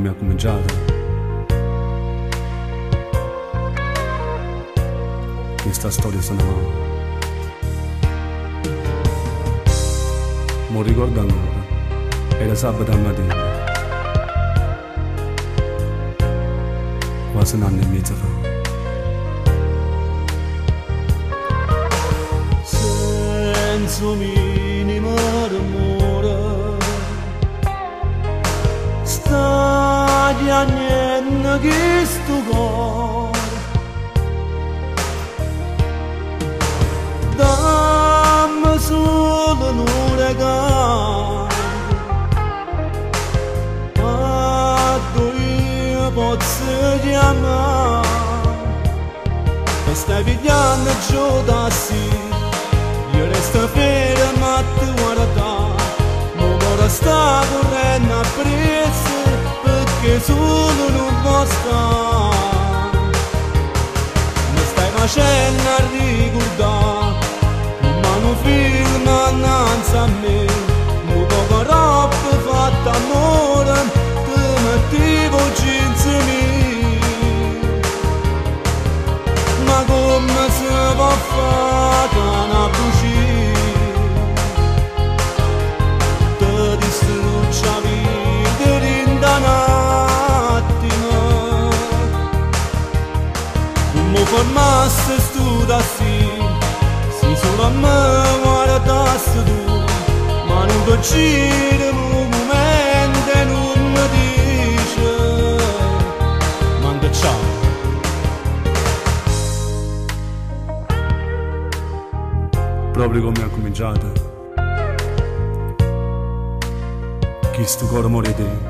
come ha cominciato. Questa storia ne va. Mi ricordo ancora, era sabato mattina, quasi un anno e mezzo fa. Senza un Stati a niente che sto cuore Dammi solo un regalo. Quando io posso chiamare Mi stai pigliando giù da sì. Io resto fermo a te guardare Non vorrei sta correndo a prezzo Perché solo non può stare Mi stai facendo a ricordare Ma non film annanzi a me. Un poco roba fatta amore Ti mettevo mie ma come si può fare fermasse stu da sì se solo a me guardassi tu ma non ti giri un momento non mi dice manda ciao proprio come ha cominciato. Chi sto cuore muore te.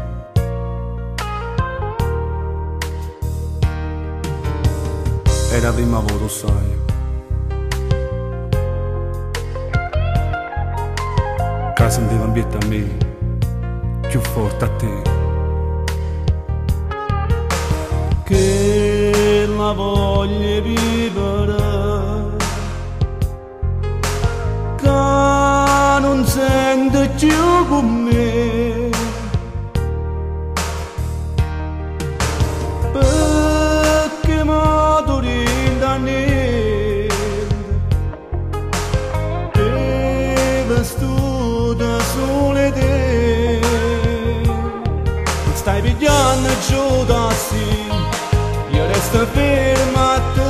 È la prima volta, lo sai. Che sentiva ambiente a me, più forte a te. che la voglia vivere che non sente più con me giù da sì. Io resto fermo a te